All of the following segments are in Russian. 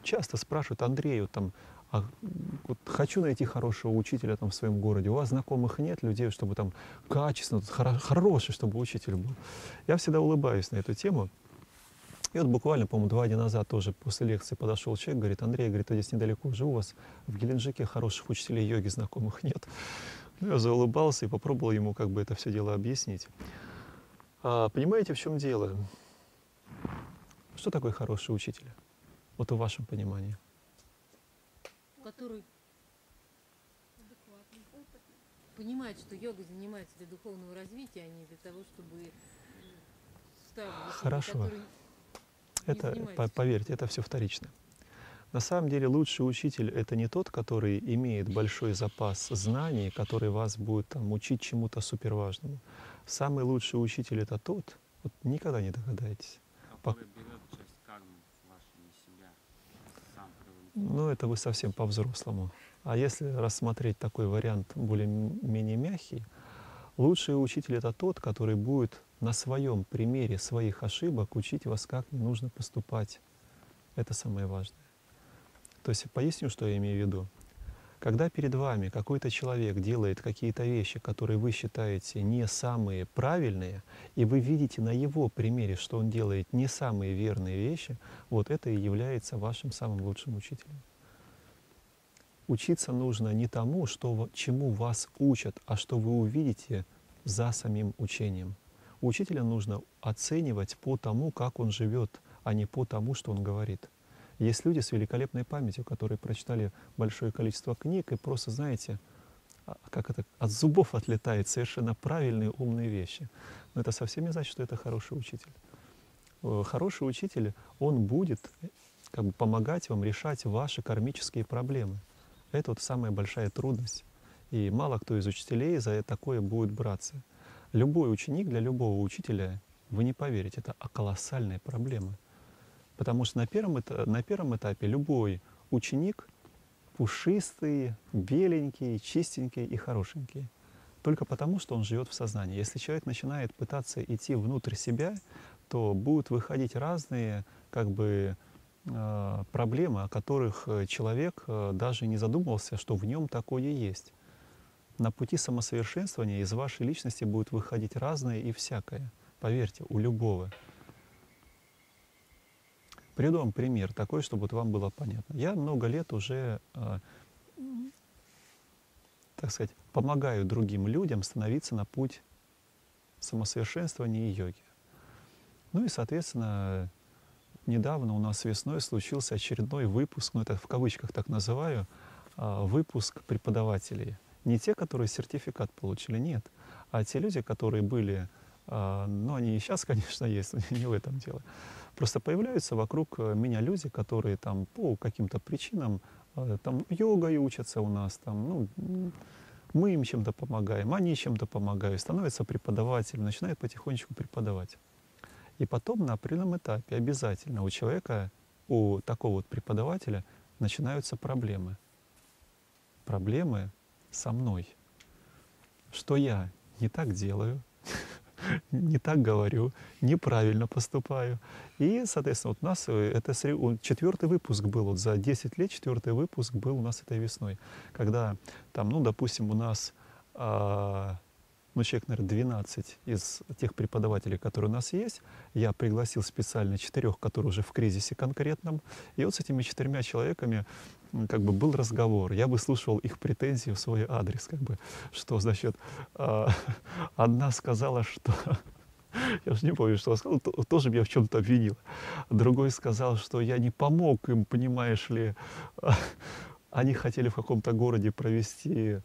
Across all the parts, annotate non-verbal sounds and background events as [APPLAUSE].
часто спрашивают Андрею там, а, вот хочу найти хорошего учителя там в своем городе. У вас знакомых нет людей, чтобы там качественно, хоро- хороший, чтобы учитель был. Я всегда улыбаюсь на эту тему. И вот буквально, по-моему, два дня назад тоже после лекции подошел человек, говорит, Андрей, говорит, я здесь недалеко живу, у вас в Геленджике хороших учителей йоги знакомых нет. Ну, я заулыбался и попробовал ему как бы это все дело объяснить. А, понимаете, в чем дело? Что такое хороший учитель? Вот в вашем понимании. который понимает, что йога занимается для духовного развития, а не для того, чтобы ставить Хорошо. Это, по- поверьте, это все вторично. На самом деле лучший учитель это не тот, который имеет большой запас знаний, который вас будет там, учить чему-то суперважному. Самый лучший учитель это тот, вот никогда не догадаетесь. который берет часть кармы вашей на себя, сам приводит. Ну, это вы совсем по-взрослому. А если рассмотреть такой вариант более-менее мягкий, лучший учитель это тот, который будет на своем примере своих ошибок учить вас, как не нужно поступать. Это самое важное. То есть поясню, что я имею в виду. Когда перед вами какой-то человек делает какие-то вещи, которые вы считаете не самые правильные, и вы видите на его примере, что он делает не самые верные вещи, вот это и является вашим самым лучшим учителем. Учиться нужно не тому, что, чему вас учат, а что вы увидите за самим учением. Учителя нужно оценивать по тому, как он живет, а не по тому, что он говорит. Есть люди с великолепной памятью, которые прочитали большое количество книг и просто, знаете, а, как это, от зубов отлетает совершенно правильные, умные вещи. Но это совсем не значит, что это хороший учитель. Э, Хороший учитель, он будет э, как бы помогать вам решать ваши кармические проблемы. Это вот самая большая трудность. И мало кто из учителей за такое будет браться. Любой ученик для любого учителя, вы не поверите, это колоссальная проблема. Потому что на первом, на первом этапе любой ученик пушистый, беленький, чистенький и хорошенький. Только потому, что он живет в сознании. Если человек начинает пытаться идти внутрь себя, то будут выходить разные как бы, э, проблемы, о которых э, человек э, даже не задумывался, что в нем такое есть. На пути самосовершенствования из вашей личности будет выходить разное и всякое. Поверьте, у любого. Приведу вам пример такой, чтобы вот вам было понятно. Я много лет уже, м, так сказать, помогаю другим людям становиться на путь самосовершенствования и йоги. Ну и, соответственно, недавно у нас весной случился очередной выпуск, ну это в кавычках так называю, а, выпуск преподавателей. Не те, которые сертификат получили, нет, а те люди, которые были, а, ну они и сейчас, [LAUGHS] конечно, есть, не в этом дело. Просто появляются вокруг э, меня люди, которые там по каким-то причинам э, там йогой учатся у нас, там, ну, мы им чем-то помогаем, они чем-то помогают, становятся преподавателем, начинают потихонечку преподавать. И потом на определенном этапе обязательно у человека, у такого вот преподавателя начинаются проблемы. Проблемы со мной. Что я не так делаю, не так говорю, неправильно поступаю. И, соответственно, вот у нас э, это четвертый выпуск был, вот за 10 лет четвертый выпуск был у нас этой весной, когда там, ну, допустим, у нас а, ну, человек, наверное, 12 из тех преподавателей, которые у нас есть, я пригласил специально четырех, которые уже в кризисе конкретном. И вот с этими четырьмя человеками как бы был разговор. Я выслушивал их претензии в свой адрес, как бы, что, значит, а, [LAUGHS] одна сказала, что [LAUGHS] я же не помню, что она сказала, то- тоже меня в чем-то обвинила. Другой сказал, что я не помог им, понимаешь ли. [LAUGHS] Они хотели в каком-то городе провести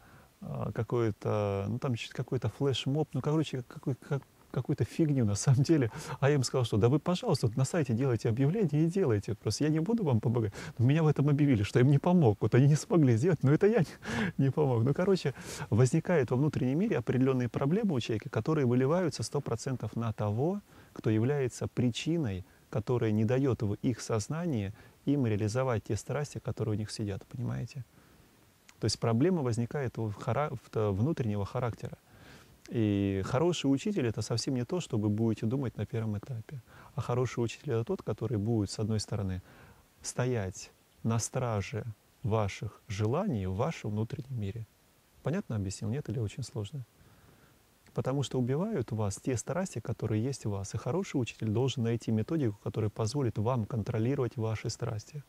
какой-то, ну там какой-то флешмоб, ну короче, какой, как, какую-то фигню на самом деле. [LAUGHS] А я им сказал, что да вы, пожалуйста, на сайте делайте объявление и делайте. Просто я не буду вам помогать. Но меня в этом объявили, что им не помог. Вот они не смогли сделать, но это я не, [LAUGHS] не помог. Ну, короче, возникают во внутреннем мире определенные проблемы у человека, которые выливаются 100% на того, кто является причиной, которая не дает в их сознании им реализовать те страсти, которые у них сидят, понимаете? То есть проблема возникает внутреннего характера. И хороший учитель это совсем не то, что вы будете думать на первом этапе. А хороший учитель это тот, который будет, с одной стороны, стоять на страже ваших желаний в вашем внутреннем мире. Понятно объяснил? Нет или очень сложно? Потому что убивают вас те страсти, которые есть у вас. И хороший учитель должен найти методику, которая позволит вам контролировать ваши страсти.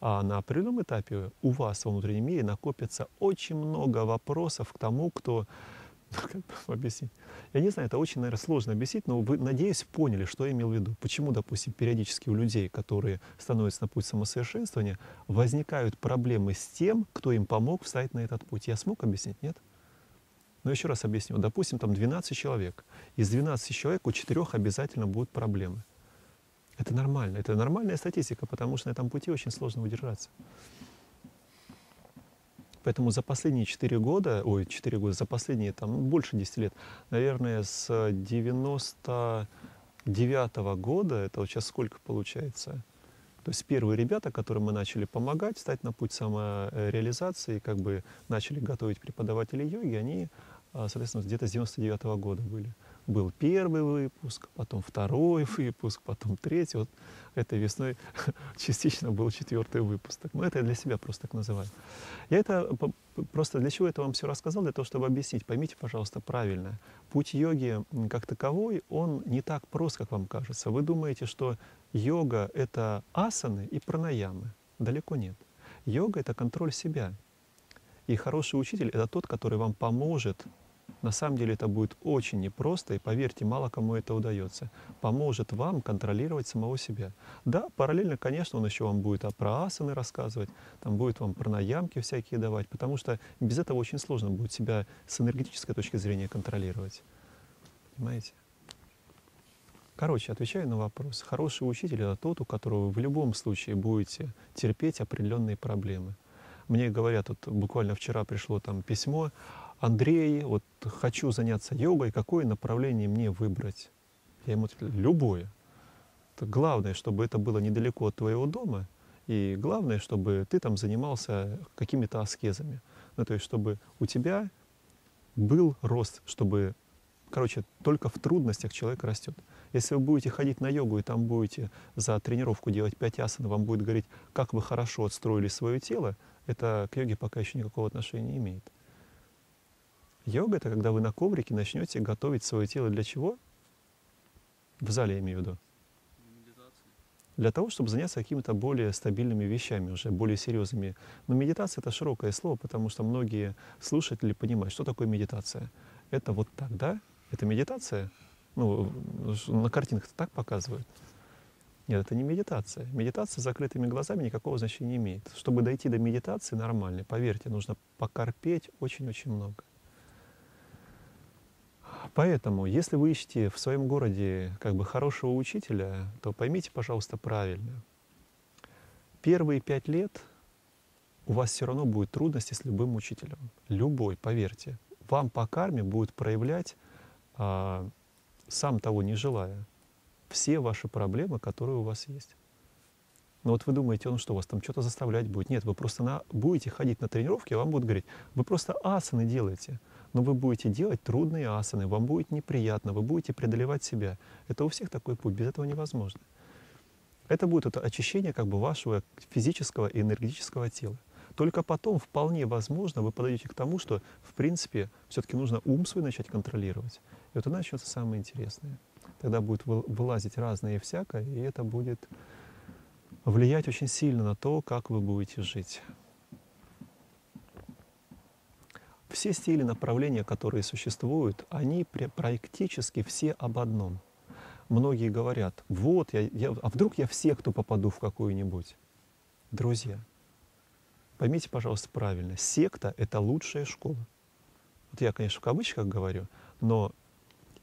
А на определенном этапе у вас во внутреннем мире накопится очень много вопросов к тому, кто [LAUGHS] как бы объяснить. Я не знаю, это очень, наверное, сложно объяснить, но вы, надеюсь, поняли, что я имел в виду. Почему, допустим, периодически у людей, которые становятся на путь самосовершенствования, возникают проблемы с тем, кто им помог встать на этот путь. Я смог объяснить, нет? Но еще раз объясню. Допустим, там 12 человек. Из 12 человек у четырех обязательно будут проблемы. Это нормально. Это нормальная статистика, потому что на этом пути очень сложно удержаться. Поэтому за последние 4 года, ой, 4 года, за последние там ну, больше 10 лет, наверное, с 99 -го года, это вот сейчас сколько получается, то есть первые ребята, которым мы начали помогать, встать на путь самореализации, как бы начали готовить преподавателей йоги, они, а, соответственно, где-то с 99 -го года были был первый выпуск, потом второй [LAUGHS] выпуск, потом третий. Вот этой весной [LAUGHS] частично был четвертый выпуск. Ну, это я для себя просто так называю. Я это просто для чего это вам все рассказал? Для того, чтобы объяснить. Поймите, пожалуйста, правильно. Путь йоги как таковой, он не так прост, как вам кажется. Вы думаете, что йога — это асаны и пранаямы. Далеко нет. Йога — это контроль себя. И хороший учитель — это тот, который вам поможет на самом деле это будет очень непросто, и поверьте, мало кому это удается. Поможет вам контролировать самого себя. Да, параллельно, конечно, он еще вам будет про асаны рассказывать, там будет вам про наямки всякие давать, потому что без этого очень сложно будет себя с энергетической точки зрения контролировать. Понимаете? Короче, отвечаю на вопрос. Хороший учитель — это тот, у которого вы в любом случае будете терпеть определенные проблемы. Мне говорят, вот буквально вчера пришло там письмо, Андрей, вот хочу заняться йогой, какое направление мне выбрать? Я ему ответил, любое. Главное, чтобы это было недалеко от твоего дома, и главное, чтобы ты там занимался какими-то аскезами. Ну, то есть, чтобы у тебя был рост, чтобы, короче, только в трудностях человек растет. Если вы будете ходить на йогу и там будете за тренировку делать 5 асан, вам будет говорить, как вы хорошо отстроили свое тело, это к йоге пока еще никакого отношения не имеет. Йога — это когда вы на коврике начнете готовить свое тело для чего? В зале, я имею в виду. Для того, чтобы заняться какими-то более стабильными вещами, уже более серьезными. Но медитация — это широкое слово, потому что многие слушатели понимают, что такое медитация. Это вот так, да? Это медитация? Ну, на картинках так показывают. Нет, это не медитация. Медитация с закрытыми глазами никакого значения не имеет. Чтобы дойти до медитации нормальной, поверьте, нужно покорпеть очень-очень много. Поэтому, если вы ищете в своем городе как бы хорошего учителя, то поймите, пожалуйста, правильно. Первые пять лет у вас все равно будет трудности с любым учителем. Любой, поверьте. Вам по карме будет проявлять, а, сам того не желая, все ваши проблемы, которые у вас есть. Но вот вы думаете, он что, вас там что-то заставлять будет? Нет, вы просто на, будете ходить на тренировки, а вам будут говорить, вы просто асаны делаете но вы будете делать трудные асаны, вам будет неприятно, вы будете преодолевать себя. Это у всех такой путь, без этого невозможно. Это будет это очищение как бы вашего физического и энергетического тела. Только потом вполне возможно вы подойдете к тому, что в принципе все-таки нужно ум свой начать контролировать. И вот тогда начнется самое интересное. Тогда будет вылазить разное и всякое, и это будет влиять очень сильно на то, как вы будете жить. Все стили направления, которые существуют, они практически все об одном. Многие говорят, вот, я, я, а вдруг я в секту попаду в какую-нибудь? Друзья, поймите, пожалуйста, правильно, секта — это лучшая школа. Вот я, конечно, в кавычках говорю, но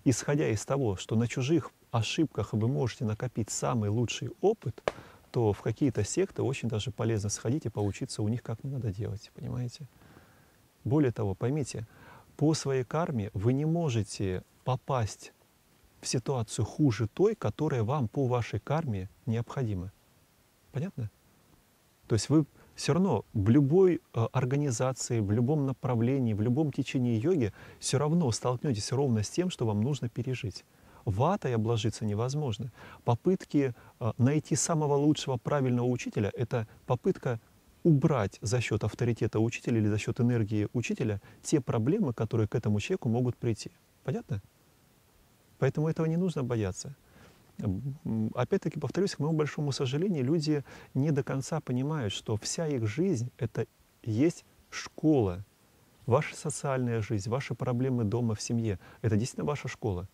исходя из того, что на чужих ошибках вы можете накопить самый лучший опыт, то в какие-то секты очень даже полезно сходить и поучиться у них, как надо делать, понимаете? Более того, поймите, по своей карме вы не можете попасть в ситуацию хуже той, которая вам по вашей карме необходима. Понятно? То есть вы все равно в любой э, организации, в любом направлении, в любом течении йоги все равно столкнетесь ровно с тем, что вам нужно пережить. Ватой обложиться невозможно. Попытки а, найти самого лучшего правильного учителя — это попытка убрать за счет авторитета учителя или за счет энергии учителя те проблемы, которые к этому человеку могут прийти. Понятно? Поэтому этого не нужно бояться. Опять-таки, повторюсь, к моему большому сожалению, люди не до конца понимают, что вся их жизнь — это есть школа. Ваша социальная жизнь, ваши проблемы дома, в семье — это действительно ваша школа.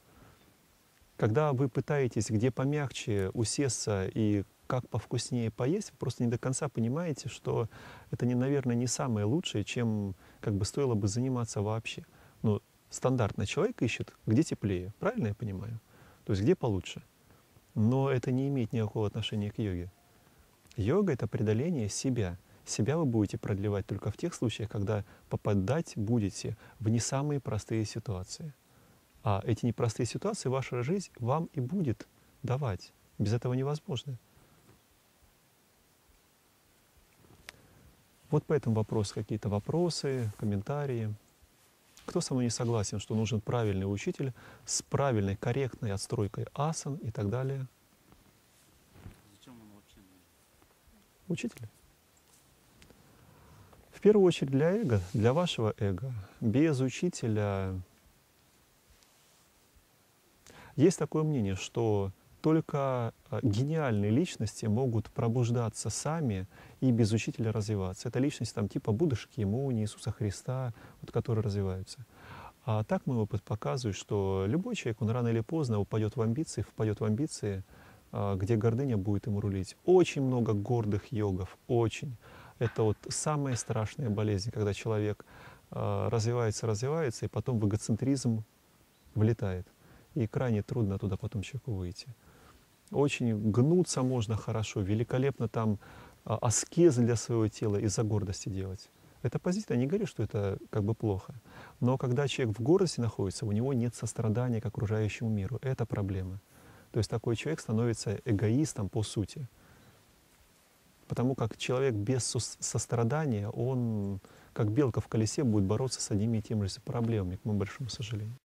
Когда вы пытаетесь где помягче усесться и как повкуснее поесть, вы просто не до конца понимаете, что это, не, наверное, не самое лучшее, чем как бы стоило бы заниматься вообще. Но стандартно человек ищет, где теплее, правильно я понимаю? То есть где получше. Но это не имеет никакого отношения к йоге. Йога — это преодоление себя. Себя вы будете продлевать только в тех случаях, когда попадать будете в не самые простые ситуации. А эти непростые ситуации ваша жизнь вам и будет давать. Без этого невозможно. Вот по этому вопросу какие-то вопросы, комментарии. Кто со мной не согласен, что нужен правильный учитель с правильной, корректной отстройкой асан и так далее? Зачем он вообще нужен? Учитель. В первую очередь для эго, для вашего эго. Без учителя есть такое мнение, что только а, гениальные личности могут пробуждаться сами и без учителя развиваться. Это личности там, типа Будды Шакьямуни, Иисуса Христа, вот, которые развиваются. А так мой опыт показывает, что любой человек, он рано или поздно упадет в амбиции, впадет в амбиции, а, где гордыня будет ему рулить. Очень много гордых йогов, очень. Это вот самая страшная болезнь, когда человек а, развивается, развивается, и потом в эгоцентризм влетает. И крайне трудно туда потом человеку выйти. Очень гнуться можно хорошо, великолепно там а, аскезы для своего тела из-за гордости делать. Это позитивно, я не говорю, что это как бы плохо. Но когда человек в гордости находится, у него нет сострадания к окружающему миру. Это проблема. То есть такой человек становится эгоистом по сути. Потому как человек без сос- сострадания, он как белка в колесе будет бороться с одними и теми же проблемами, к моему большому сожалению.